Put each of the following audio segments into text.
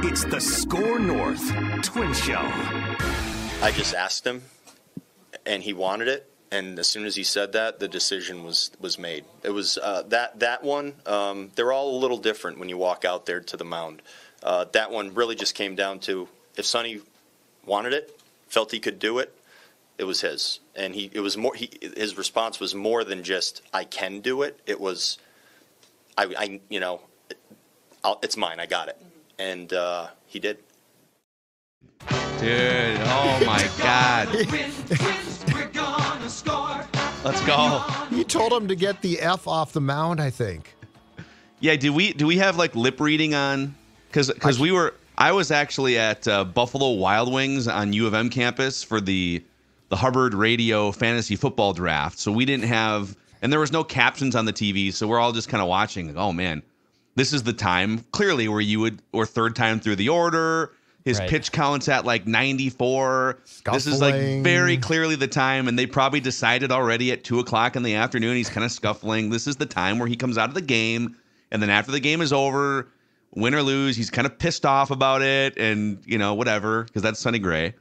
It's the SKOR North Twin Show. I just asked him, and he wanted it. And as soon as he said that, the decision was was made. It was uh, that that one. Um, they're all a little different when you walk out there to the mound. Uh, that one really just came down to if Sonny wanted it, felt he could do it, it was his. And he it was more. He, his response was more than just "I can do it." It was, I, I you know, I'll, it's mine. I got it, and uh, he did. Dude, oh my God. Let's go. You told him to get the F off the mound, I think. Yeah, do we do we have like lip reading on? Because because we were I was actually at uh, Buffalo Wild Wings on U of M campus for the the Hubbard Radio Fantasy Football Draft. So we didn't have and there was no captions on the TV, so we're all just kind of watching. Like, oh man, this is the time clearly where you would or third time through the order. His Right. pitch count's at like 94. This is like very clearly the time, and they probably decided already at two o'clock in the afternoon. He's kind of scuffling. This is the time where he comes out of the game, and then after the game is over, win or lose, he's kind of pissed off about it, and you know whatever because that's Sonny Gray.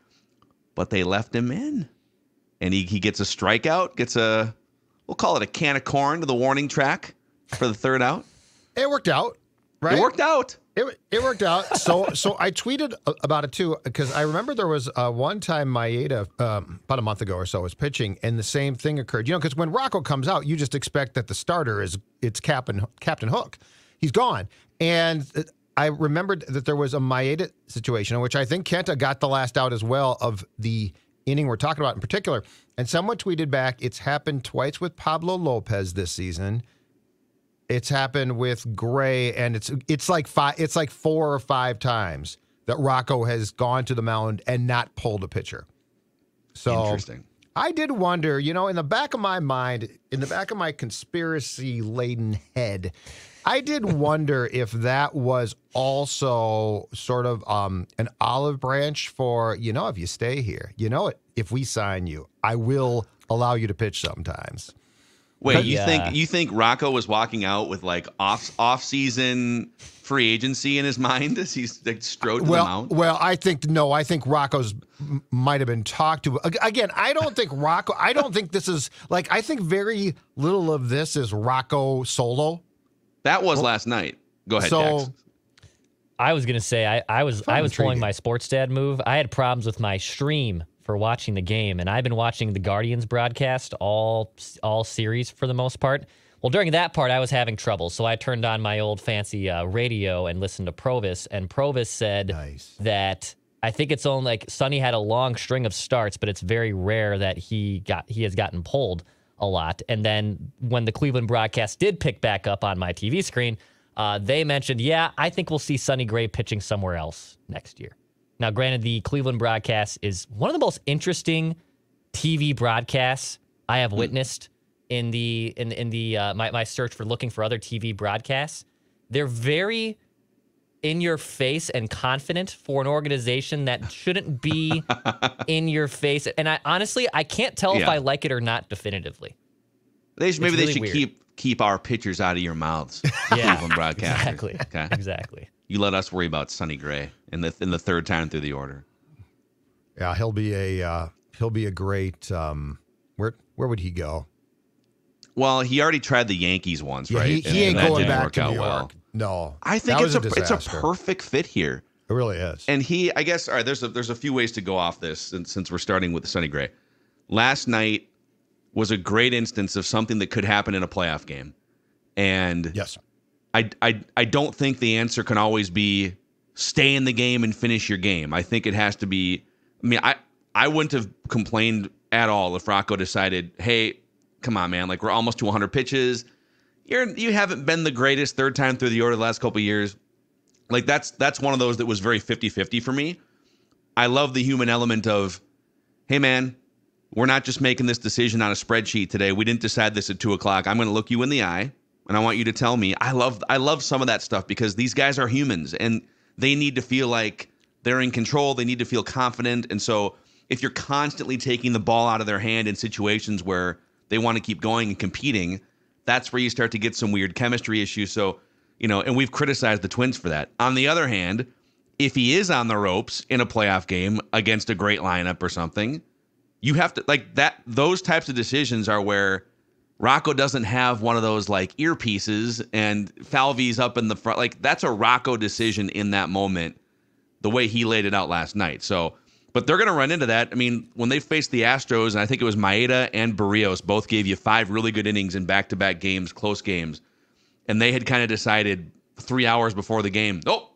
But they left him in, and he he gets a strikeout, gets a we'll call it a can of corn to the warning track for the third out. It worked out, right? It worked out. It, it worked out. So so I tweeted about it too because I remember there was uh, one time Maeda um, about a month ago or so was pitching and the same thing occurred. You know, because when Rocco comes out, you just expect that the starter is it's Captain Captain Hook. He's gone, and uh, I remembered that there was a Maeda situation in which I think Kenta got the last out as well of the inning we're talking about in particular. And someone tweeted back, "It's happened twice with Pablo Lopez this season." It's happened with Gray, and it's it's like five, it's like four or five times that Rocco has gone to the mound and not pulled a pitcher. So Interesting. I did wonder, you know, in the back of my mind, in the back of my conspiracy laden head, I did wonder if that was also sort of um, an olive branch for, you know, if you stay here, you know, if we sign you, I will allow you to pitch sometimes. Wait, you Yeah. think you think Rocco was walking out with like off off season free agency in his mind as he's like strode to the Well, well, I think no. I think Rocco's might have been talked to again. I don't think Rocco. I don't think this is like. I think very little of this is Rocco solo. That was last night. Go ahead, So- Dex. I was gonna say I, I was Found I was pulling my sports dad move. I had problems with my stream for watching the game, and I've been watching the Guardians broadcast all all series for the most part. Well, during that part, I was having trouble, so I turned on my old fancy uh, radio and listened to Provus, and Provus said Nice. that I think it's only like Sonny had a long string of starts, but it's very rare that he got he has gotten pulled a lot. And then when the Cleveland broadcast did pick back up on my TV screen, uh, they mentioned, yeah, I think we'll see Sonny Gray pitching somewhere else next year. Now, granted, the Cleveland broadcast is one of the most interesting TV broadcasts I have witnessed in the in in the uh, my my search for looking for other TV broadcasts. They're very in your face and confident for an organization that shouldn't be in your face. And I honestly I can't tell if I like it or not definitively. They should, maybe really they should weird. keep keep our pictures out of your mouths. Yeah, Cleveland broadcasters. exactly. Okay. Exactly. You let us worry about Sonny Gray in the in the third time through the order. Yeah, he'll be a uh, he'll be a great. Um, where where would he go? Well, he already tried the Yankees once, right? he, And ain't that going back work to out New well. York. No, I think it's a, was it's a perfect fit here. It really is. And he, I guess, all right. There's a there's a few ways to go off this, since, since we're starting with the Sonny Gray. Last night was a great instance of something that could happen in a playoff game, and yes, I, I I don't think the answer can always be stay in the game and finish your game. I think it has to be. I mean, I I wouldn't have complained at all if Rocco decided, hey, come on, man, like we're almost to 100 pitches. You're you haven't been the greatest third time through the order the last couple of years. Like that's that's one of those that was very 50-50 for me. I love the human element of, hey man, we're not just making this decision on a spreadsheet today. We didn't decide this at two o'clock. I'm going to look you in the eye, and I want you to tell me. I love I love some of that stuff because these guys are humans and they need to feel like they're in control. They need to feel confident, and so if you're constantly taking the ball out of their hand in situations where they want to keep going and competing, that's where you start to get some weird chemistry issues. So, you know, and we've criticized the Twins for that. On the other hand, if he is on the ropes in a playoff game against a great lineup or something, you have to like that. Those types of decisions are where Rocco doesn't have one of those like earpieces and Falvey's up in the front. Like that's a Rocco decision in that moment, the way he laid it out last night. So, but they're going to run into that. I mean, when they faced the Astros, and I think it was Maeda and Berrios both gave you five really good innings in back to back games, close games. And they had kind of decided three hours before the game, oh,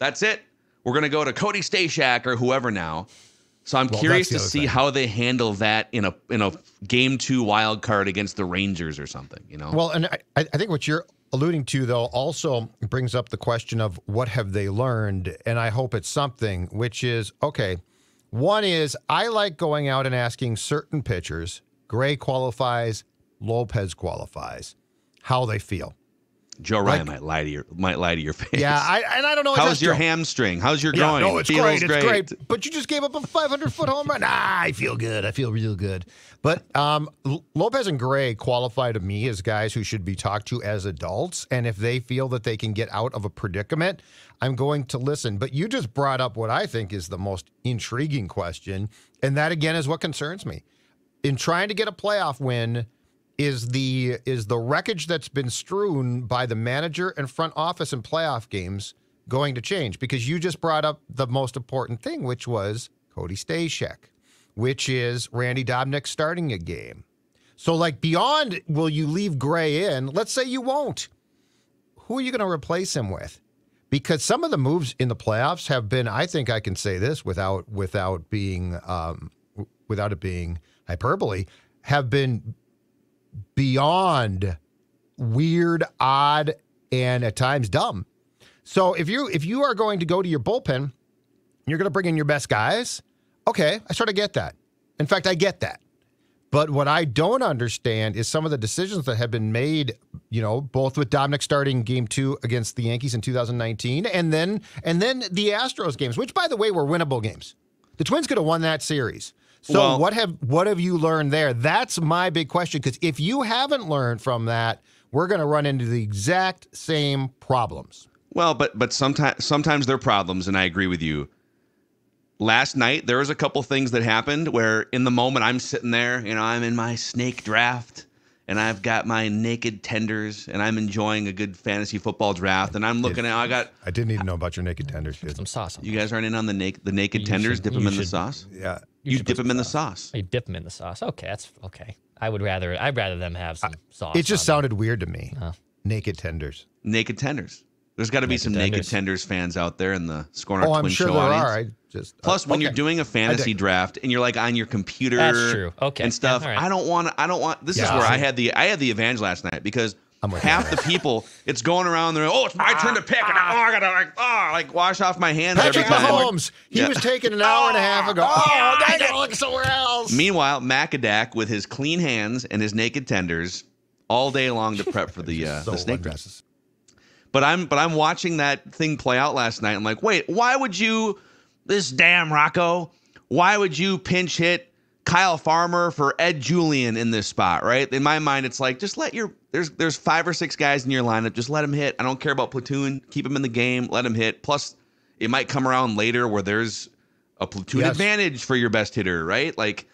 that's it. We're going to go to Cody Stashak or whoever now. So I'm Well, curious to see thing. how they handle that in a in a game two wild card against the Rangers or something. You know, Well, and I, I think what you're alluding to, though, also brings up the question of what have they learned? And I hope it's something, which is okay. One is I like going out and asking certain pitchers, Gray qualifies, Lopez qualifies, how they feel. Joe Ryan like- might lie to your might lie to your face. Yeah, I, and I don't know. How's your true. hamstring? How's your Yeah, groin? no, it's Feels great, It's great. But you just gave up a 500 foot home run. Ah, I feel good. I feel real good. But um, Lopez and Gray qualify to me as guys who should be talked to as adults. And if they feel that they can get out of a predicament, I'm going to listen. But you just brought up what I think is the most intriguing question. And that, again, is what concerns me. In trying to get a playoff win, is the is the wreckage that's been strewn by the manager and front office in playoff games going to change? Because you just brought up the most important thing, which was Cody Stashak, which is Randy Dobnak starting a game. So, like beyond, will you leave Gray in? Let's say you won't. Who are you going to replace him with? Because some of the moves in the playoffs have been, I think I can say this without without being um, without it being hyperbole, have been beyond weird, odd, and at times dumb. So if you if you are going to go to your bullpen, you're going to bring in your best guys. Okay, I sort of get that. In fact, I get that. But what I don't understand is some of the decisions that have been made, you know, both with Dominic starting game two against the Yankees in 2019 and then and then the Astros games, which by the way were winnable games. The Twins could have won that series. So Well- what have what have you learned there? That's my big question. Because if you haven't learned from that, we're gonna run into the exact same problems. Well, but but sometimes sometimes there are problems, and I agree with you. Last night there was a couple things that happened where in the moment I'm sitting there, you know, I'm in my snake draft and I've got my naked tenders and I'm enjoying a good fantasy football draft and I'm looking at I got I didn't even know about your naked tenders, dude. Some sauce on you guys aren't in on the naked the naked You tenders, should- dip them you in the should- sauce. Yeah. You, should dip put them in the sauce. sauce. You dip them in the sauce. Okay, that's okay. I would rather I'd rather them have some sauce. It just on sounded weird to me. Naked tenders. Naked tenders. There's got to be Naked some naked tenders. tenders fans out there in the SKOR North Oh, I'm Twin sure Show there audience. are. I just uh, Plus, when you're doing a fantasy dig. draft and you're like on your computer, That's true. Okay. and stuff. Yeah, all right. I don't want. I don't want. This is where I had the I had the advantage last night because I'm with you half the people, it's going around there. Oh, it's my ah, turn to pick, and I, oh, I gotta like, oh, like wash off my hands Patrick every time. Mahomes. He Yeah. was taken an hour and a half ago. Oh, oh I gotta look somewhere else. Meanwhile, Macadac with his clean hands and his naked tenders all day long to prep for the uh, So the snake draft. But I'm but I'm watching that thing play out last night. I'm like, wait, why would you this damn Rocco? Why would you pinch hit Kyle Farmer for Ed Julien in this spot, right? In my mind, it's like just let your there's there's five or six guys in your lineup, just let him hit. I don't care about platoon, keep him in the game, let him hit. Plus, it might come around later where there's a platoon Yes. advantage for your best hitter, right? Like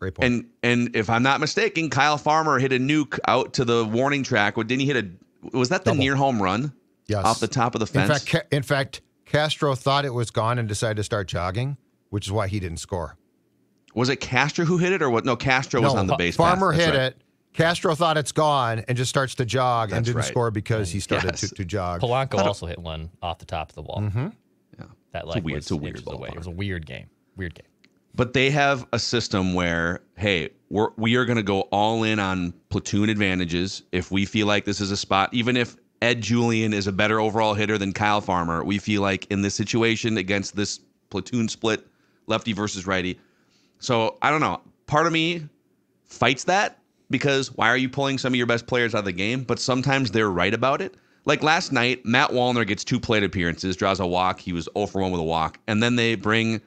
Great point. and and if I'm not mistaken, Kyle Farmer hit a nuke out to the warning track. What didn't he hit a was that the Double. near home run? yes. off the top of the in fence. fact, in fact, Castro thought it was gone and decided to start jogging, which is why he didn't score. was it Castro who hit it or what? No, Castro was on the Fa- base. Farmer path. Hit right. it. Castro thought it's gone and just starts to jog and didn't right. score because he started Yes. to, to jog. Polanco also hit one off the top of the wall. Mm-hmm. Yeah. That It's a like weird- was it's a weird inches away. ballpark. It was a weird game. Weird game. But they have a system where, hey, we're we are going to go all in on platoon advantages. If we feel like this is a spot, even if Ed Julien is a better overall hitter than Kyle Farmer, we feel like in this situation against this platoon split, lefty versus righty. So I don't know. Part of me fights that because why are you pulling some of your best players out of the game? But sometimes they're right about it. Like last night, Matt Wallner gets two plate appearances, draws a walk. He was 0 for 1 with a walk. And then they bring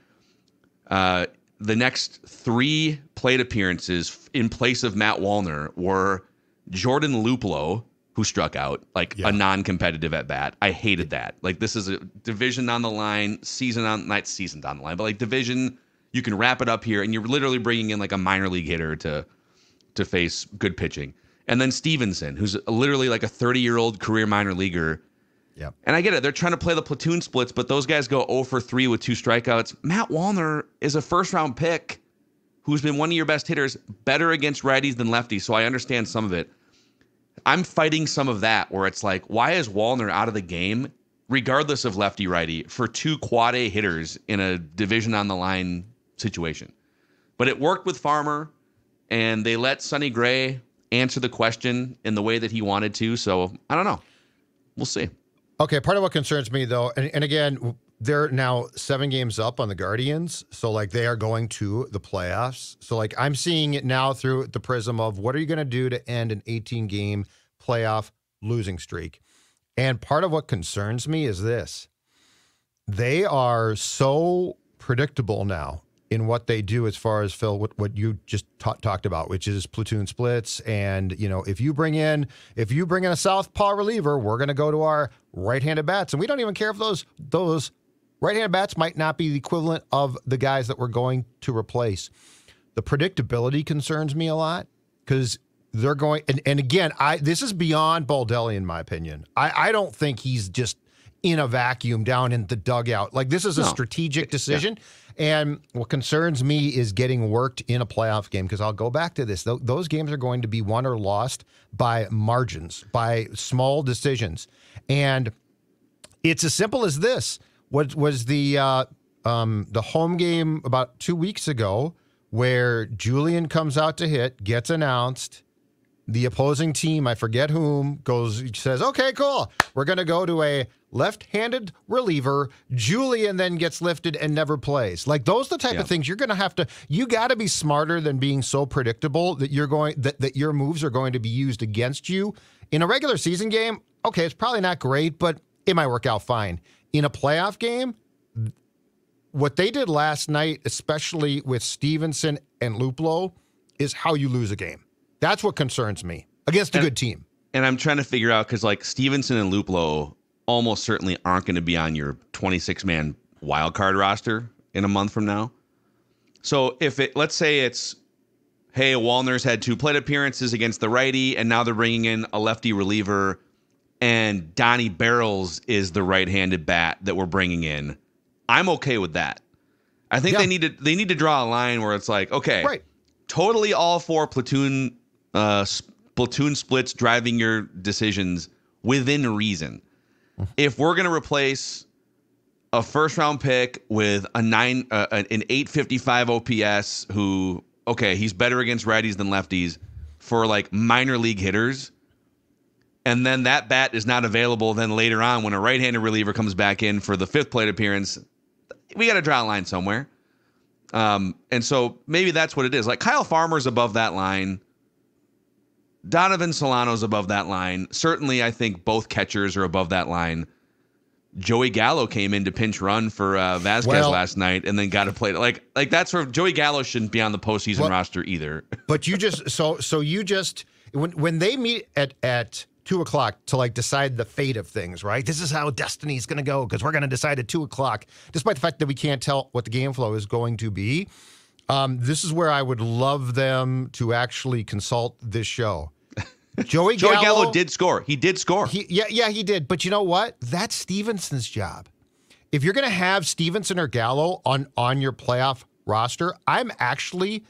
uh, the next three plate appearances in place of Matt Wallner were Jordan Luplow, who struck out like Yeah. a non-competitive at bat. I hated that. Like this is a division on the line, season on not season on the line, but like division. You can wrap it up here, and you're literally bringing in like a minor league hitter to to face good pitching. And then Stevenson, who's literally like a 30 year old career minor leaguer. Yep. And I get it. They're trying to play the platoon splits, but those guys go 0 for 3 with two strikeouts. Matt Wallner is a first round pick who's been one of your best hitters, better against righties than lefties. So I understand some of it. I'm fighting some of that where it's like, why is Wallner out of the game, regardless of lefty righty, for two quad A hitters in a division on the line situation? But it worked with Farmer, and they let Sonny Gray answer the question in the way that he wanted to. So I don't know. We'll see. Okay, part of what concerns me though, and, and again, they're now seven games up on the Guardians, so like they are going to the playoffs. So like I'm seeing it now through the prism of what are you going to do to end an 18 game playoff losing streak? And part of what concerns me is this: they are so predictable now in what they do as far as Phil what, what you just ta- talked about which is platoon splits. And you know if you bring in if you bring in a southpaw reliever we're going to go to our right-handed bats. And we don't even care if those those right-handed bats might not be the equivalent of the guys that we're going to replace. The predictability concerns me a lot because they're going and, and again i this is beyond baldelli in my opinion. I i don't think he's just in a vacuum down in the dugout. Like this is a No. strategic decision and what concerns me is getting worked in a playoff game because i'll go back to this Tho- those games are going to be won or lost by margins by small decisions and it's as simple as this. What was the uh, um, the home game about two weeks ago, where Julien comes out to hit, gets announced. The opposing team, I forget whom, goes says, "Okay, cool. We're going to go to a left-handed reliever." Julien then gets lifted and never plays. Like those, are the type Yeah. of things you're going to have to. You got to be smarter than being so predictable that you're going that that your moves are going to be used against you in a regular season game. Okay, it's probably not great, but it might work out fine. In a playoff game, what they did last night, especially with Stevenson and Luplow, is how you lose a game. That's what concerns me against a good team. And I'm trying to figure out because like Stevenson and Luplow almost certainly aren't going to be on your 26 man wild card roster in a month from now. So if it, let's say it's, hey, Wallner's had two plate appearances against the righty, and now they're bringing in a lefty reliever, and Donnie Barrels is the right-handed bat that we're bringing in. I'm okay with that. I think Yeah. they need to they need to draw a line where it's like, okay, Right. totally all four platoon uh platoon splits driving your decisions within reason. If we're going to replace a first round pick with a 9 uh, an 855 OPS who okay, he's better against righties than lefties for like minor league hitters and then that bat is not available then later on when a right-handed reliever comes back in for the fifth plate appearance we got to draw a line somewhere um, and so maybe that's what it is. Like Kyle Farmer's above that line. Donovan Solano's above that line. Certainly, I think both catchers are above that line. Joey Gallo came in to pinch run for uh, Vazquez Well- last night, and then got to play. Like, like that's where Joey Gallo shouldn't be on the postseason Well- roster either. But you just so so you just when when they meet at at two o'clock to like decide the fate of things, right? This is how destiny's going to go because we're going to decide at two o'clock, despite the fact that we can't tell what the game flow is going to be. Um, this is where I would love them to actually consult this show. Joey, Joey Gallo, Gallo did score. He did score. He, yeah, yeah, he did. But you know what? That's Stevenson's job. If you're going to have Stevenson or Gallo on on your playoff roster, I'm actually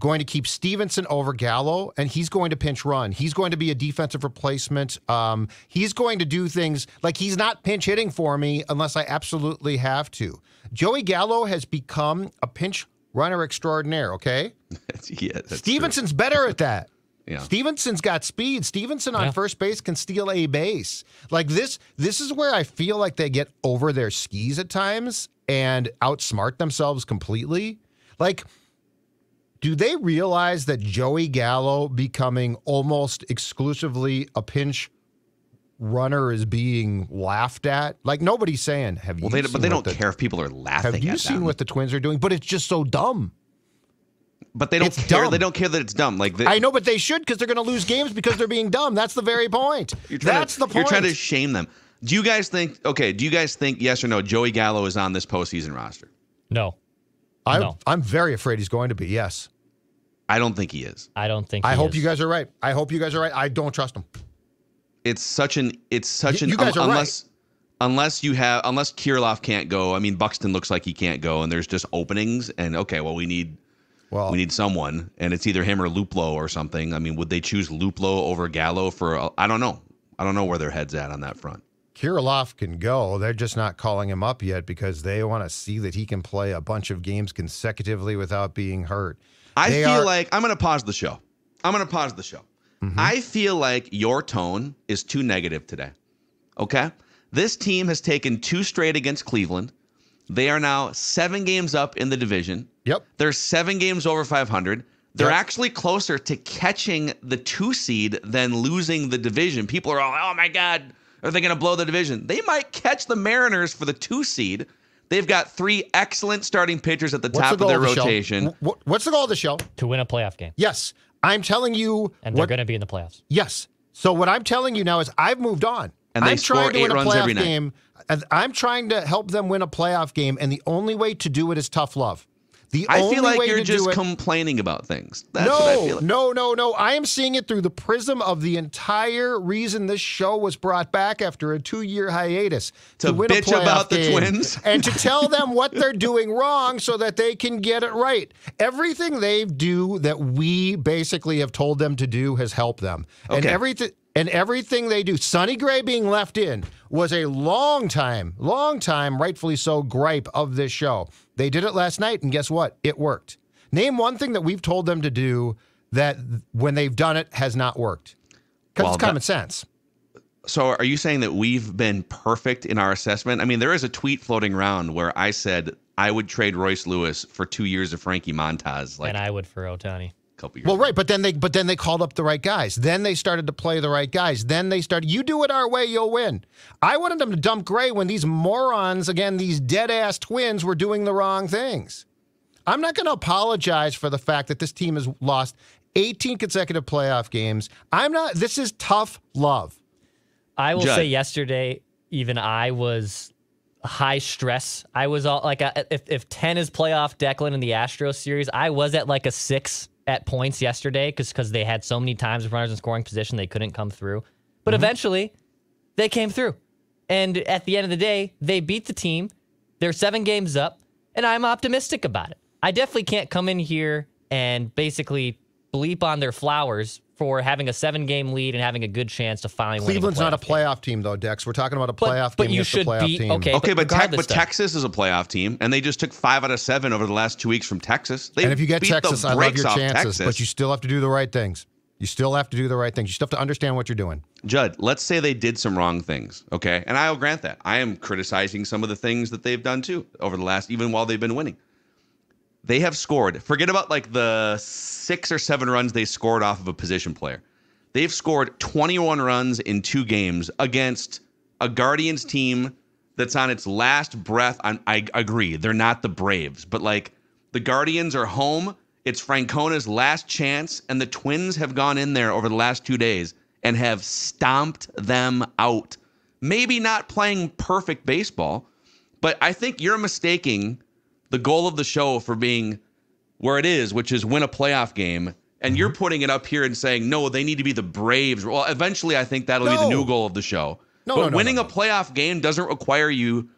going to keep Stevenson over Gallo, and he's going to pinch run. He's going to be a defensive replacement. Um, he's going to do things like he's not pinch hitting for me unless I absolutely have to. Joey Gallo has become a pinch runner extraordinaire. Okay, yeah, that's true. Stevenson's better at that. Yeah. Stevenson's got speed. Stevenson on Yeah. first base can steal a base. Like this, this is where I feel like they get over their skis at times and outsmart themselves completely. Like, do they realize that Joey Gallo becoming almost exclusively a pinch runner is being laughed at? Like nobody's saying, have you Well, they, seen but they don't the- care if people are laughing Have you at seen them. what the twins are doing? But it's just so dumb. But they don't It's care. dumb. They don't care that it's dumb. Like they, I know, but they should because they're going to lose games because they're being dumb. That's the very point. That's to, the point. You're trying to shame them. Do you guys think? Okay. Do you guys think yes or no? Joey Gallo is on this postseason roster. No, I'm, No. I'm very afraid he's going to be. Yes. I don't think he is. I don't think. I he hope is. you guys are right. I hope you guys are right. I don't trust him. It's such an. It's such Y- an. you guys are right. unless unless you have unless Kirilloff can't go. I mean, Buxton looks like he can't go, and there's just openings. And okay, well, we need Well, we need someone, and it's either him or Luplow or something. I mean, would they choose Luplow over Gallo for? I don't know. I don't know where their heads at on that front. Kirilloff can go. They're just not calling him up yet because they want to see that he can play a bunch of games consecutively without being hurt. I They feel are- like I'm going to pause the show. I'm going to pause the show. Mm-hmm. I feel like your tone is too negative today. Okay? This team has taken two straight against Cleveland. They are now seven games up in the division. Yep. They're seven games over 500. They're Yep. actually closer to catching the two seed than losing the division. People are all, oh my God, are they going to blow the division? They might catch the Mariners for the two seed. They've got three excellent starting pitchers at the What's top the of their of the rotation. Wh- wh- What's the goal of the show? to win a playoff game, Yes. I'm telling you and they're going to be in the playoffs. Yes. So what I'm telling you now is I've moved on. And they I'm score trying to eight win a runs playoff every night. game. and I'm trying to help them win a playoff game, and the only way to do it is tough love. The I feel like you're just it, complaining about things. That's no, what I feel like. no, no, no. I am seeing it through the prism of the entire reason this show was brought back after a two-year hiatus To win bitch playoff about the game Twins? and to tell them what they're doing wrong so that they can get it right. Everything they do that we basically have told them to do has helped them, and everything. And everything they do, Sonny Gray being left in, was a long time, long time, rightfully so, gripe of this show. They did it last night, and guess what? It worked. Name one thing that we've told them to do that when they've done it has not worked. Because Well, it's that- common sense. So are you saying that we've been perfect in our assessment? I mean, there is a tweet floating around where I said I would trade Royce Lewis for two years of Frankie Montas, like and I would for Ohtani. A couple years. Well, ago. right, but then they but then they called up the right guys. Then they started to play the right guys. Then they started. You do it our way, you'll win. I wanted them to dump Gray when these morons, again, these dead ass twins, were doing the wrong things. I'm not going to apologize for the fact that this team has lost 18 consecutive playoff games. I'm not. This is tough love. I will Judd. say yesterday, even I was high stress. I was all like, a, if, if 10 is playoff Declan in the Astros series, I was at like a six at points yesterday because because they had so many times with runners in scoring position they couldn't come through. But mm-hmm. eventually, they came through. And at the end of the day, they beat the team. They're seven games up, and I'm optimistic about it. I definitely can't come in here and basically bleep on their flowers for having a seven game lead and having a good chance to finally win. Cleveland's not a playoff team, though, Dex. We're talking about a But- playoff but game you should a playoff beat- team. okay, Okay, but, Tex- regardless, but. Texas is a playoff team, and they just took five out of seven over the last two weeks from Texas. They And if you get beat the Texas, I love your chances, Texas. but you still have to do the right things. You still have to do the right things. You still have to understand what you're doing. Judd, let's say they did some wrong things, okay? And I'll grant that. I am criticizing some of the things that they've done too over the last, even while they've been winning. They have scored. Forget about like the six or seven runs they scored off of a position player. They've scored 21 runs in two games against a Guardians team that's on its last breath. i I agree. They're not the Braves, but like the Guardians are home. It's Francona's last chance, and the Twins have gone in there over the last two days and have stomped them out. Maybe not playing perfect baseball, but I think you're mistaking the goal of the show for being where it is, which is win a playoff game. And you're Mm-hmm. putting it up here and saying, no, they need to be the Braves. Well, eventually, I think that'll be the new goal of the show. No, but no, no, winning no, a playoff game doesn't require you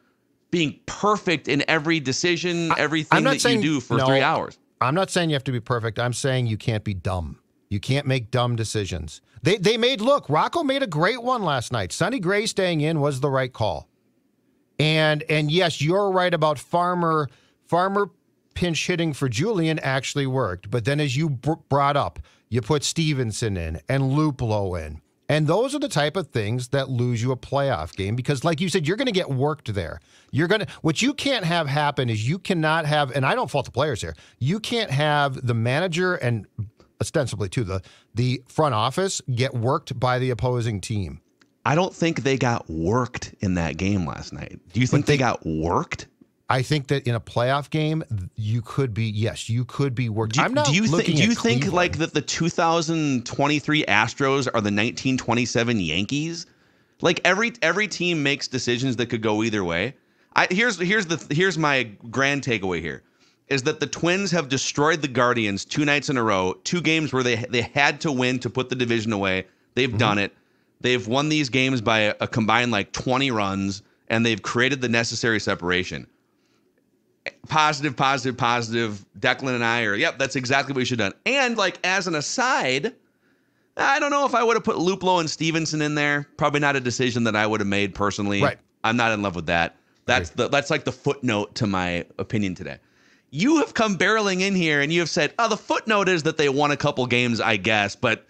being perfect in every decision, everything that saying- you do for no. three hours. I'm not saying you have to be perfect. I'm saying you can't be dumb. You can't make dumb decisions. They they made look, Rocco made a great one last night. Sonny Gray staying in was the right call. And and yes, you're right about Farmer Farmer pinch hitting for Julien actually worked. But then as you br- brought up, you put Stevenson in and Luplow in. And those are the type of things that lose you a playoff game because, like you said, you're going to get worked there. You're going to, what you can't have happen is you cannot have, and I don't fault the players here, you can't have the manager and ostensibly too, the, the front office get worked by the opposing team. I don't think they got worked in that game last night. Do you think they, got worked? I think that in a playoff game, you could be yes, you could be working. Do, I'm not do you think? Do you think Cleveland. like that the 2023 Astros are the 1927 Yankees? Like every every team makes decisions that could go either way. I here's here's the here's my grand takeaway here is that the Twins have destroyed the Guardians two nights in a row, two games where they they had to win to put the division away. They've mm-hmm. done it. They've won these games by a, a combined like 20 runs and they've created the necessary separation positive, positive, positive. Declan and I are, yep, that's exactly what we should have done. And like as an aside, I don't know if I would have put Luplow and Stevenson in there. Probably not a decision that I would have made personally. Right. I'm not in love with that. That's the that's like the footnote to my opinion today. You have come barreling in here and you have said, oh, the footnote is that they won a couple games, I guess, but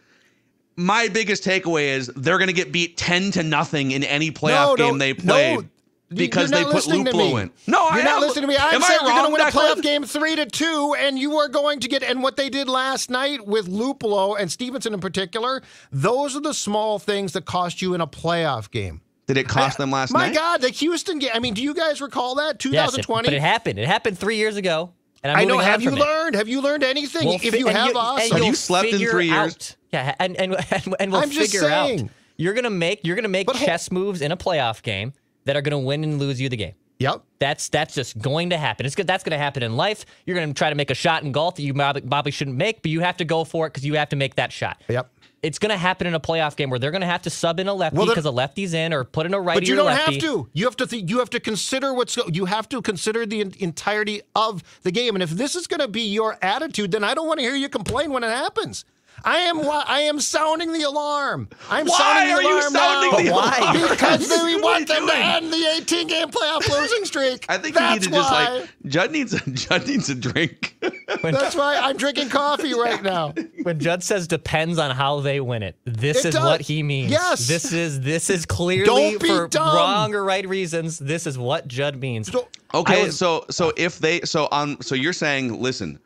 my biggest takeaway is they're going to get beat 10 to nothing in any playoff No, no, game they no. Play You- because you're they not put listening to Luplow me. in. No, I you're not am. listening to me. I'm Am saying I you're going to win a Declan? playoff game three to two, and you are going to get. And what they did last night with Luplow and Stevenson in particular, those are the small things that cost you in a playoff game. Did it cost them last My night? My God, the Houston game. I mean, do you guys recall that Yes, 2020? but it happened. It happened three years ago. And I'm I know. Have you from it. learned? Have you learned anything? We'll if fi- you have, and awesome. Have you you'll slept in three years? out- Yeah, and and and, and we'll I'm just figure out. saying. You're gonna make you're gonna make But hold- chess moves in a playoff game that are gonna win and lose you the game. Yep. That's that's just going to happen. It's good. That's going to happen in life. You're going to try to make a shot in golf that you probably, shouldn't make, but you have to go for it because you have to make that shot. Yep. It's going to happen in a playoff game where they're going to have to sub in a lefty Well, because a lefty's in, or put in a righty But you don't have to. You have to. Th- you have to consider what's. You have to consider the en- entirety of the game. And if this is going to be your attitude, then I don't want to hear you complain when it happens. I am. I am sounding the alarm. I'm Why sounding the are you alarm sounding now. the Why? alarm? Because we want you them to end the 18 game playoff losing streak. I think That's you need to just like Judd needs a Judd needs a drink. That's why I'm drinking coffee right now. When Judd says depends on how they win it, this It is does. what he means. Yes. This is this is clearly Don't be for dumb. wrong or right reasons. This is what Judd means. So- Okay, I was- so so if they so on so you're saying listen,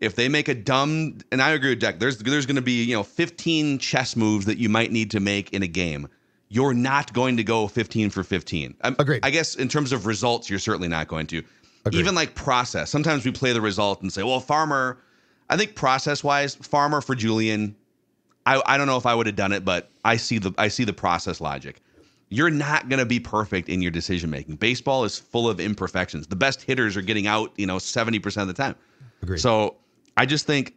if they make a dumb and I agree with Jack, there's there's going to be you know 15 chess moves that you might need to make in a game. You're not going to go 15 for 15. I'm- Agreed. I guess in terms of results, you're certainly not going to. Even like process. Sometimes we play the result and say, well, Farmer. I think process wise, Farmer for Julien. I, I don't know if I would have done it, but I see the I see the process logic. You're not going to be perfect in your decision making. Baseball is full of imperfections. The best hitters are getting out, you know, 70% of the time. Agreed. So I just think,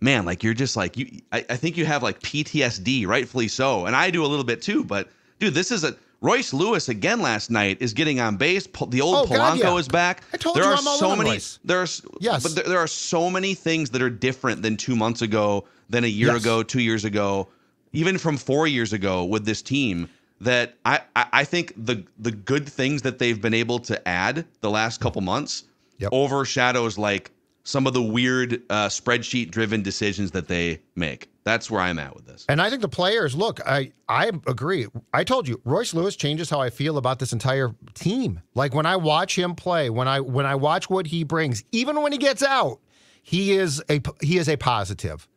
man, like you're just like you. I, I think you have like PTSD, rightfully so, and I do a little bit too. But dude, this is a Royce Lewis again last night is getting on base. The old Oh, God, Polanco yeah. is back. I told there you are I'm all so many. Royce. There's Yes. but there, there are so many things that are different than two months ago, than a year Yes. ago, two years ago, even from four years ago with this team. That I, I I think the the good things that they've been able to add the last couple months Yep. overshadows like some of the weird uh, spreadsheet driven decisions that they make. That's where I'm at with this. And I think the players look. I I agree. I told you, Royce Lewis changes how I feel about this entire team. Like when I watch him play, when I when I watch what he brings, even when he gets out, he is a he is a positive.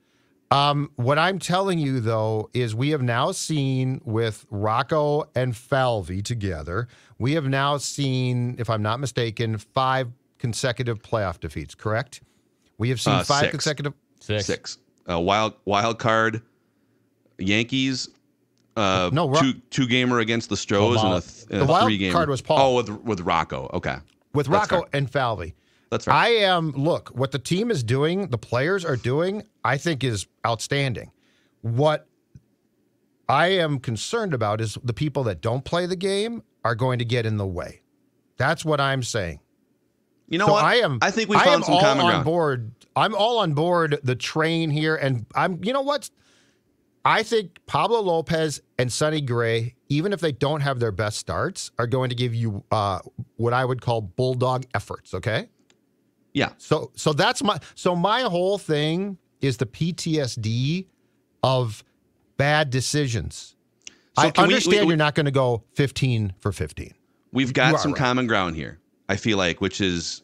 Um, what I'm telling you though is we have now seen with Rocco and Falvey together, we have now seen, if I'm not mistaken, five consecutive playoff defeats. Correct? We have seen Uh, five six. consecutive. Six. Six. Uh, wild wild card. Yankees. Uh, No, Ro- two two gamer against the Stros Well, and a, Mal- th- and the a wild three gamer. card was Paul. Oh, with with Rocco. Okay, with That's Rocco fair. and Falvey. that's right. I am look, what the team is doing, the players are doing, I think is outstanding. What I am concerned about is the people that don't play the game are going to get in the way. That's what I'm saying. You know so what? I am I think we I found am some all common on ground. board. I'm all on board the train here and I'm you know what? I think Pablo Lopez and Sonny Gray, even if they don't have their best starts, are going to give you uh, what I would call bulldog efforts, okay? Yeah. So so that's my so my whole thing is the PTSD of bad decisions. So I can we- understand we- we- you're not going to go 15 for 15. We've got some right. common ground here. I feel like, which is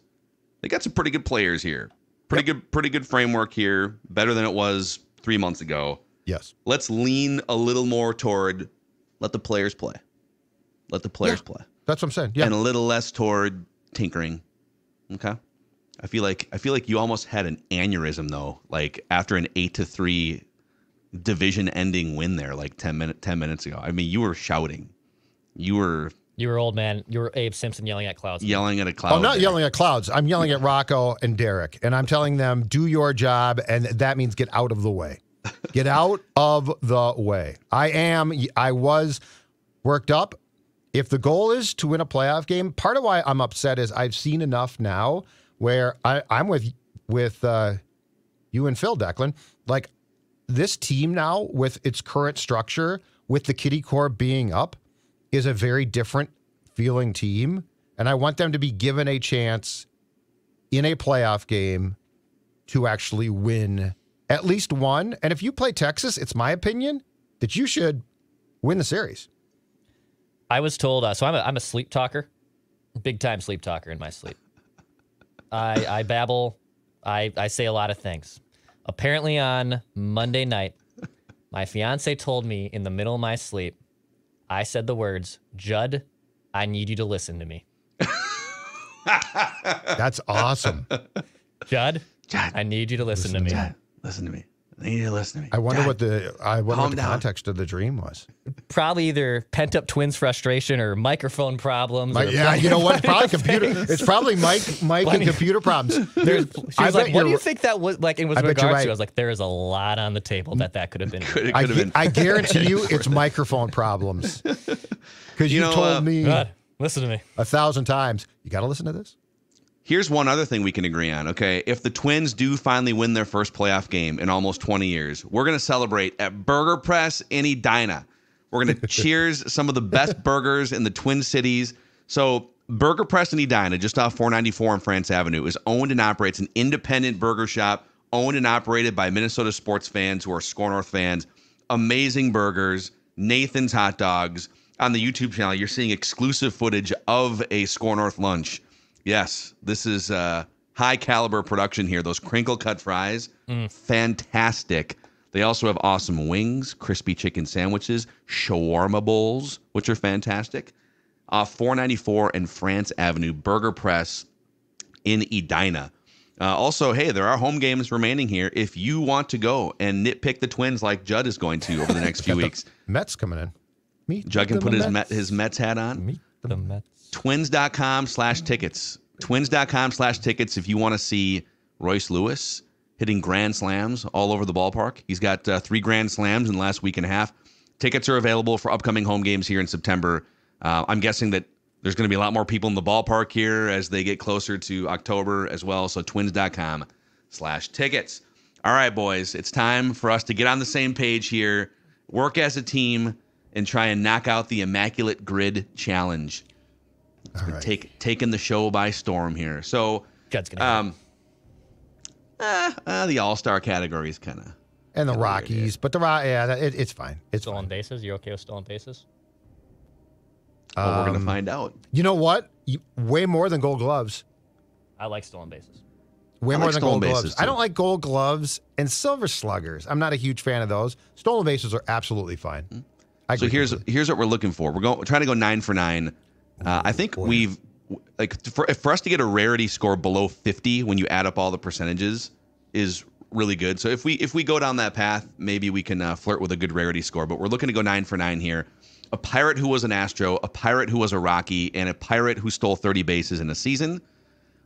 they got some pretty good players here. Pretty good, pretty good framework here. Better than it was three months ago. Yes. Let's lean a little more toward let the players play. Let the players play. That's what I'm saying. Yeah. And a little less toward tinkering. Okay. I feel like I feel like you almost had an aneurysm though, like after an eight to three division ending win there, like 10 minute 10 minutes ago. I mean, you were shouting. You were You were old man. You were Abe Simpson yelling at clouds. yelling at a cloud. I'm not yelling at clouds. I'm yelling at Rocco and Derek, and I'm telling them, do your job, and that means get out of the way. Get out of the way. I am, I was worked up. If the goal is to win a playoff game, part of why I'm upset is I've seen enough now where I, I'm with with uh, you and Phil Declan. Like this team now with its current structure, with the kitty core being up, is a very different feeling team. And I want them to be given a chance in a playoff game to actually win at least one. And if you play Texas, it's my opinion that you should win the series. I was told, uh, so I'm a, I'm a sleep talker, big time sleep talker in my sleep. I, I babble, I, I say a lot of things. Apparently, on Monday night, my fiance told me in the middle of my sleep, I said the words, Judd, I need you to listen to me. That's awesome. Judd, Judd, I need you to listen, to me. Judd, listen to me. I need to listen to me. I wonder Judd. what the I wonder Calm what the down. context of the dream was. Probably either pent up twins frustration or microphone problems. My- or yeah, you know what? Probably computer. It's probably Mike, Mike, and computer problems. There's, she I was bet like, "What do you're- think that was like?" In was I bet you're regards to. I was like, "There is a lot on the table that that could have been." Could- it I, have been. I guarantee you, it's microphone problems. Because you, You know, told uh, me God, listen to me. a thousand times. You got to listen to this. Here's one other thing we can agree on. Okay, if the Twins do finally win their first playoff game in almost 20 years, we're gonna celebrate at Burger Press in Edina. We're gonna cheers some of the best burgers in the Twin Cities. So Burger Press in Edina, just off 494 on France Avenue, is owned and operates an independent burger shop, owned and operated by Minnesota sports fans who are SKOR North fans. Amazing burgers, Nathan's hot dogs. On the YouTube channel, you're seeing exclusive footage of a SKOR North lunch. Yes, this is uh, high caliber production here. Those crinkle cut fries, fantastic. They also have awesome wings, crispy chicken sandwiches, shawarma bowls, which are fantastic. Off 494 and France Avenue, Burger Press in Edina. Uh, also, hey, there are home games remaining here. If you want to go and nitpick the Twins like Judd is going to over the next few weeks, Mets coming in. Meet Judd can put his Met, his Mets hat on Meet the Mets. twins.com slash tickets. Twins.com slash tickets if you want to see royce lewis hitting grand slams all over the ballpark. He's got uh, three grand slams in the last week and a half. Tickets are available for upcoming home games here in september. Uh, i'm guessing that there's going to be a lot more people in the ballpark here as they get closer to october as well so twins.com slash tickets. All right boys it's time for us to get on the same page here work as a team and try and knock out the immaculate grid challenge. All right. take taking the show by storm here. So, Judd's gonna. Um, um, uh, uh, the All Star category is kind of and the Rockies, but the Ro- yeah, it, it's fine. It's stolen fine. bases. You're okay with stolen bases? well, we're gonna Um, find out. You know what? You, way more than Gold Gloves. I like stolen bases. Way I more like than Gold bases, Gloves. too. I don't like Gold Gloves and Silver Sluggers. I'm not a huge fan of those. Stolen bases are absolutely fine. I So here's here's what we're looking for. We're going we're trying to go nine for nine. Uh, I think we've like for for us to get a rarity score below 50 when you add up all the percentages is really good. So if we if we go down that path, maybe we can uh, flirt with a good rarity score. But we're looking to go nine for nine here. A pirate who was an Astro, a pirate who was a Rocky, and a pirate who stole 30 bases in a season.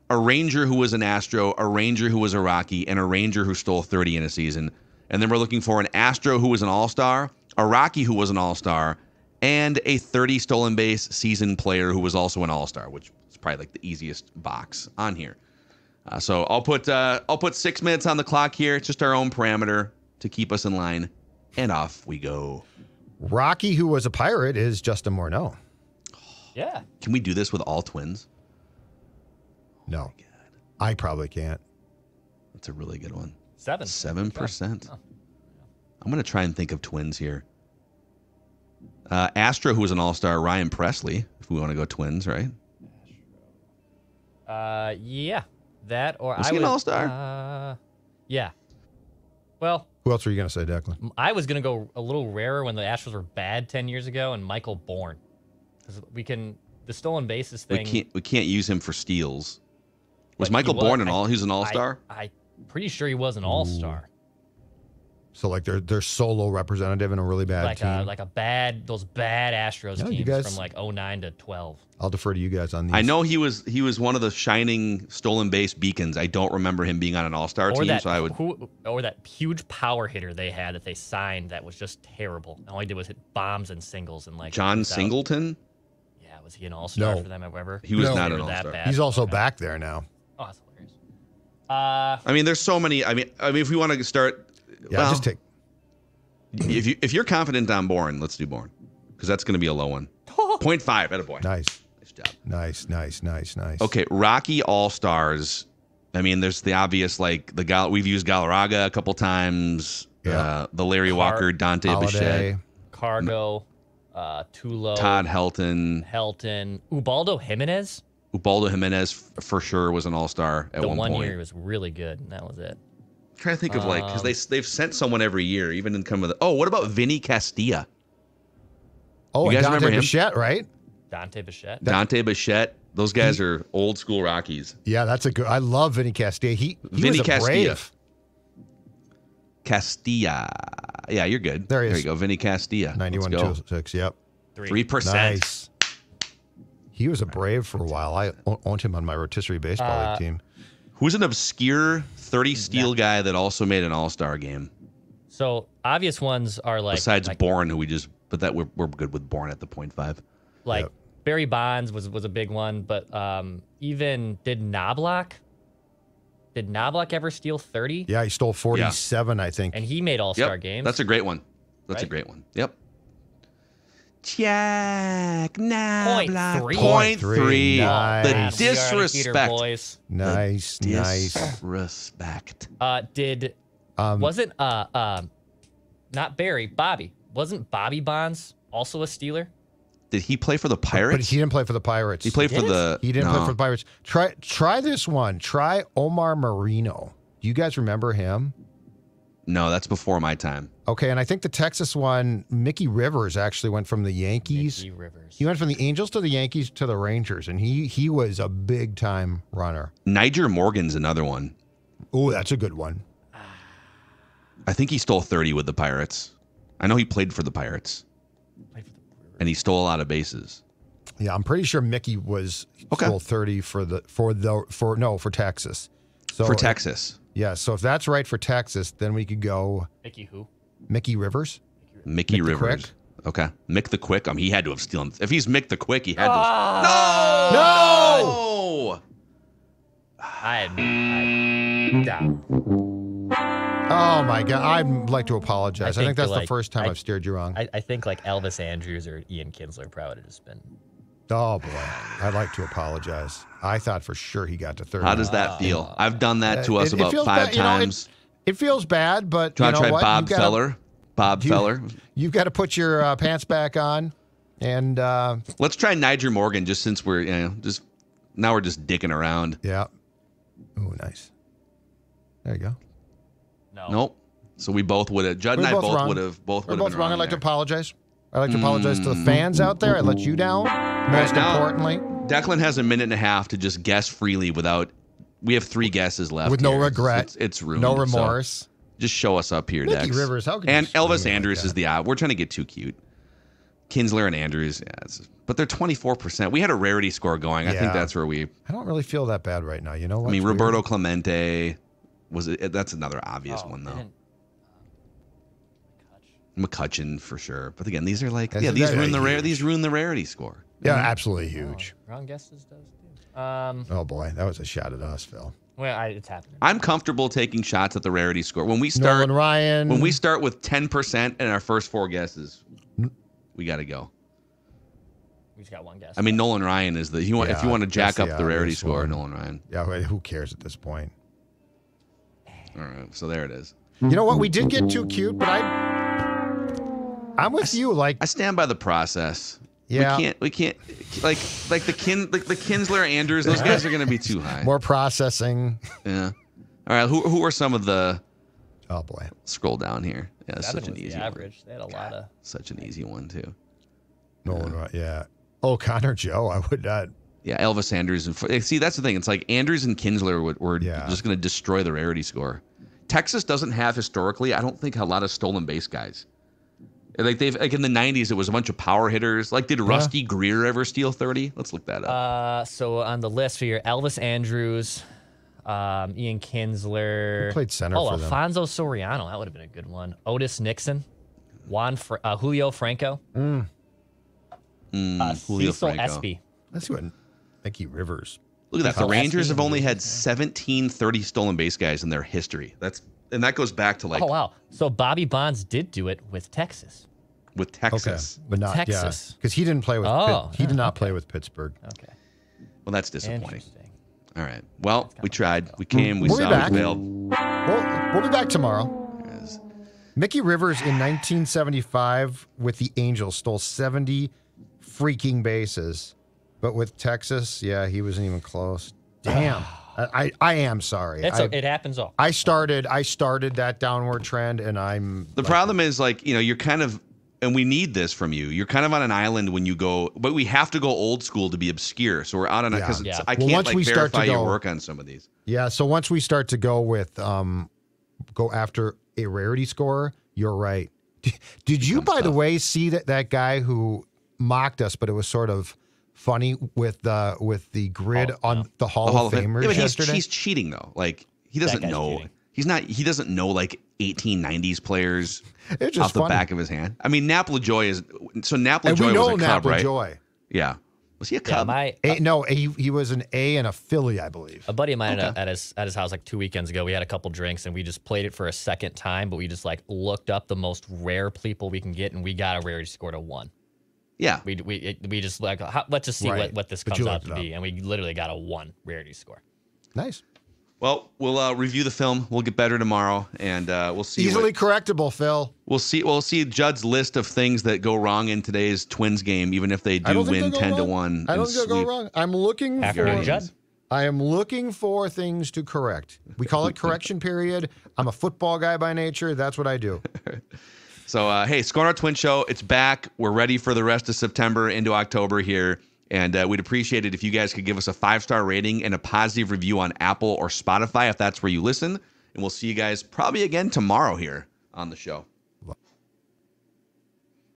A ranger who was an Astro, a ranger who was a Rocky, and a ranger who stole 30 in a season. And then we're looking for an Astro who was an All Star, a Rocky who was an All Star, and a 30 stolen base season player who was also an All Star, which is probably like the easiest box on here. Uh, so I'll put uh, I'll put six minutes on the clock here. It's just our own parameter to keep us in line, and off we go. Rocky, who was a pirate, is Justin Morneau. Yeah. Can we do this with all twins? No, I probably can't. That's a really good one. Seven. Seven percent. I'm gonna try and think of twins here. Uh, Astro, who was an All Star, Ryan Pressly. If we want to go twins, right? Uh, yeah. That or Was I he an all-star? Uh, yeah. Well, Who else are you going to say, Declan? I was gonna go a little rarer when the Astros were bad ten years ago, and Michael Bourn. 'Cause we can the stolen bases We thing. can't we can't use him for steals. Was but he Michael Bourn an all? He's an all I- star. I, pretty sure he was an all star. So like they're they're solo representative in a really bad Like team. a like a bad those bad Astros No, you teams guys- from like 09 to 12. I'll defer to you guys on these. I know he was he was one of the shining stolen base beacons. I don't remember him being on an all star Or team, that so I would. who, or that huge power hitter they had that they signed that was just terrible. All he did was hit bombs and singles and like Jon Singleton. Yeah, was he an all star No. for them ever? He was No. not an were all that star. bad? He's also Okay. back there now. Oh, that's hilarious. Uh, I mean, there's so many. I mean, I mean, if we want to start, Yeah, well, just take. if you if you're confident on Bourn, let's do Bourn because that's going to be a low one. Point five at a boy. Nice, Nice job. nice, nice, nice, nice. Okay, Rocky All Stars. I mean, there's the obvious like the Gal. We've used Galarraga a couple times. Yeah. Uh, the Larry Car- Walker, Dante Holliday. Bichette, Cargo, uh, Tulo, Todd Helton, Helton, Ubaldo Jimenez. Ubaldo Jimenez f- for sure was an All Star at The one, one point. year he was really good, and that was it. Trying to think of like because Um, they they've sent someone every year, even in come with. Oh, what about Vinny Castilla, Oh, You and guys Dante remember him? Bichette, right? Dante Bichette. Dante Bichette? Those guys are old school Rockies. Yeah, that's a good. I love Vinny Castilla. He, he Vinny was a Castilla. brave. Castilla. Yeah, you're good. There he There is. you go. Vinny Castilla. Ninety-one Let's two six. Yep. Three. Three percent. Nice. He was a brave for a while. I owned him on my rotisserie baseball Uh, league team. Who's an obscure 30 steal guy that also made an All Star game? So obvious ones are like Besides like, Bourn, who we just, but that we're, we're good with Bourn at the point five. like Yep. Barry Bonds was was a big one, but um, even did Knoblauch? Did Knoblauch ever steal thirty? Yeah, he stole forty-seven, I think. And he made All Yep. Star games. That's a great one. That's a great one. Yep. Chuck Knoblauch. three. Point Point three. three. The Nice. God, we are a heater, disrespect. boys. nice, nice. Disrespect. Uh, did Um, wasn't uh uh, not Barry Bobby wasn't Bobby Bonds also a Steeler? Did he play for the Pirates? but Pirates? he didn't play for the Pirates. He played for the. He didn't play for the Pirates. Try try this one. Try Omar Moreno. Do you guys remember him? No, that's before my time. Okay, and I think the Texas one, Mickey Rivers actually went from the Yankees. Mickey Rivers. He went from the Angels to the Yankees to the Rangers, and he he was a big time runner. Nyjer Morgan's another one. Oh, that's a good one. I think he stole 30 with the Pirates. I know he played for the Pirates, Played for the and he stole a lot of bases. Yeah, I'm pretty sure Mickey was Okay. stole 30 for the for the for no for Texas. So for Texas, Yeah, so if that's right for Texas, then we could go Mickey who? Mickey Rivers. Mickey Mick the Rivers. Quick? Okay, Mick the Quick. Um, he had to have stolen. If he's Mick the Quick, he had to. Have, no, no. I had I, down. Oh my God, I'd like to apologize. I I think, think that's you're the first time I- I, have steered you wrong. I, I think like Elvis Andrus or Ian Kinsler probably would have just been. Oh boy, I'd like to apologize. I thought for sure he got to 30. How does that feel? I've done that to us it- it about feels five bad, you know, it- times. It feels bad, but Do you you want know try what? Bob You've gotta- Feller? Bob you- Feller. You've got to put your uh, pants back on, and uh, Let's try Nyjer Morgan, just since we're you know just now we're just dicking around. yeah. Oh, nice. There you go. No. Nope. So we both would have. Judd We're and I both both would have. Both We're would have both been wrong. I'd like to apologize. I'd like to apologize to the fans out there. I let you down. Mm-hmm. Most now- importantly, Declan has a minute and a half to just guess freely without. We have three guesses left. with no here. regret, It's, it's ruined. no so remorse. just show us up here, Mickey Dex. Rivers, how could you and scream Elvis like Andrus that? is the odd. We're trying to get too cute. Kinsler and Andrus, yeah, it's, but they're twenty four percent. We had a rarity score going. I think that's where we. I don't really feel that bad right now. You know what? I mean, Roberto Clemente was it? That's another obvious Oh, one though. Man. McCutcheon for sure. But again, these are like That's yeah, these ruin the rare. These ruin the rarity score. Yeah, absolutely huge. Wrong guesses does too. Um. Oh boy, that was a shot at us, Phil. Well, I, it's happening. I'm comfortable taking shots at the rarity score when we start. Nolan Ryan. When we start with ten percent in our first four guesses, we got to go. We just got one guess. I mean, Nolan Ryan is the. You want if you want to jack up the the rarity score, one. Nolan Ryan. yeah, who- who cares at this point? All right, so there it is. You know what? We did get too cute, but I. I'm with you. Like, I stand by the process. Yeah. we can't. We can't. Like like the kin like the Kinsler Andrus. Those guys are going to be too high. more processing. Yeah. All right. Who who are some of the? Oh boy. Scroll down here. Yeah, Seven such an easy the one. average. They had a lot of. Such an easy one too. Nolan Ryan. Yeah. Oh, Connor Joe, I would not. Yeah, Elvis Andrus and eh, see that's the thing. It's like Andrus and Kinsler were, were Yeah. just going to destroy the rarity score. Texas doesn't have historically, I don't think a lot of stolen base guys. Like they've like in the '90s, it was a bunch of power hitters. Like, did Rusty Greer ever steal 30? Let's look that up. Uh, so on the list for your Elvis Andrus, um, Ian Kinsler. Who played center Oh, for them? Alfonso Soriano. That would have been a good one. Otis Nixon. Juan Fr- uh, Julio Franco. Mm, Uh, Julio Cecil Franco. Espy. Let's see what Mickey Rivers. Look at that. The Rangers Espy. have only had 17 30 stolen base guys in their history. That's and that goes back to like oh wow! So Bobby Bonds did do it with Texas. with Okay, Texas. but not Texas. because he didn't play with. Oh, Pitt, he did not play with Pittsburgh. Okay. Well, that's disappointing. All right. Well, we tried. We came. We We'll be saw. back. We failed. We'll, we'll be back tomorrow. Mickey Rivers in 1975 with the Angels stole 70 freaking bases, but with Texas, yeah, he wasn't even close. Damn, I, I I am sorry. It's I, o- it happens all. I started I started that downward trend, and I'm The problem is like you know you're kind of and we need this from you. You're kind of on an island when you go, but we have to go old school to be obscure. So we're out on it Yeah. because Yeah. I can't once like we start to verify your go- work on some of these. Yeah, so once we start to go with um go after a rarity score, you're right. Did you by the way see that that guy who mocked us but it was sort of funny with the with the grid on the Hall, The Hall of of Famers Yeah, but he's, yesterday? he's cheating though. Like he doesn't know. cheating. He's not. He doesn't know like 1890s players It's just off the back of his hand. I mean, Nap Joy is so Nap and we Joy was know a Cub, Napa right? Joy. Yeah. Was he a Yeah, Cub? my A, uh, no, he, he was an A and a Philly, I believe. a buddy of mine at, at his at his house like two weekends ago. We had a couple drinks and we just played it for a second time, but we just like looked up the most rare people we can get, and we got a rarity score to one. Yeah. We we it, we just like how, let's just see Right. what, what this comes out to it be, and we literally got a one rarity score. Nice. Well, we'll uh, review the film. We'll get better tomorrow, and uh, we'll see. Easily what- correctable, Phil. we'll see. We'll see Judd's list of things that go wrong in today's Twins game, even if they do win they'll go ten to one. I don't think they'll go wrong. I'm looking Afternoon for Judd. I am looking for things to correct. We call it correction period. I'm a football guy by nature. That's what I do. So, uh, hey, Score Our Twin Show, it's back. We're ready for the rest of September into October here. And uh, we'd appreciate it if you guys could give us a five star rating and a positive review on Apple or Spotify if that's where you listen. And we'll see you guys probably again tomorrow here on the show.